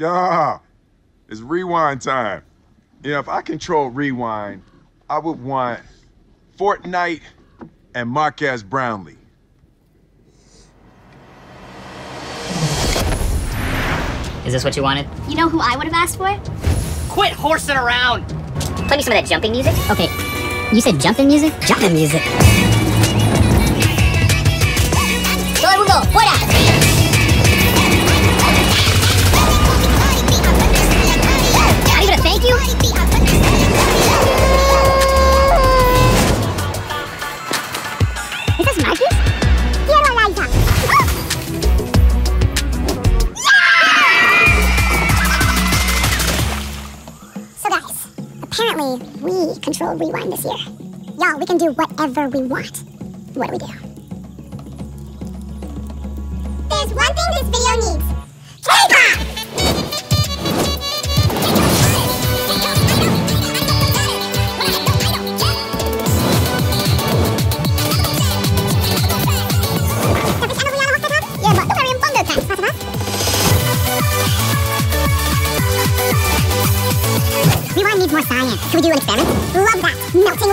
Yeah, it's rewind time. You know, if I control rewind, I would want Fortnite and Marques Brownlee. Is this what you wanted? You know who I would have asked for? Quit horsing around! Play me some of that jumping music. Okay, you said jumping music? Jumping music. Apparently we control Rewind this year. Y'all, we can do whatever we want. What do we do? There's one thing this video needs. K-pop! Science. Can we do an experiment? Love that. Melting